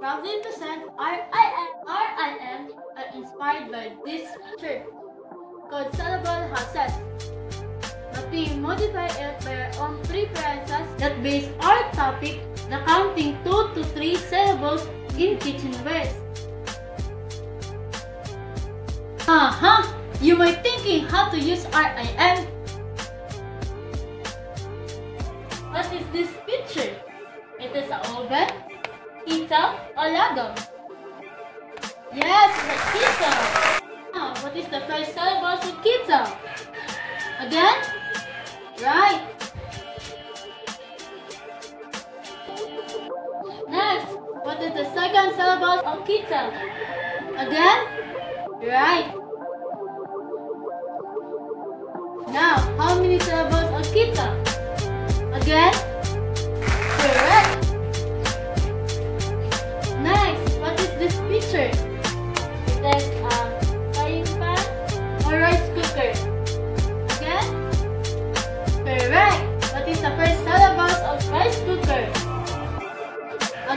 proudly present RIM, RIM are inspired by this church called Cerebral Houses. But we modify it by our own preferences that base our topic the counting 2 to 3 syllables in kitchenwares. Uh-huh! You might thinking how to use RIM. What is this picture? It is an oven, pizza, or ladle. Yes, the. Now, what is the first syllable of pizza? Again? Right. Next, what is the second syllable of pizza? Again? Right. Now, how many syllables of pizza? Again?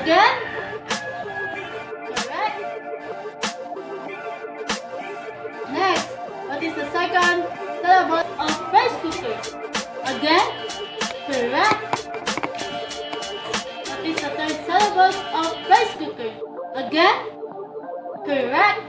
Again? Correct. Next, what is the second syllable of rice cooker? Again? Correct. What is the third syllable of rice cooker? Again? Correct.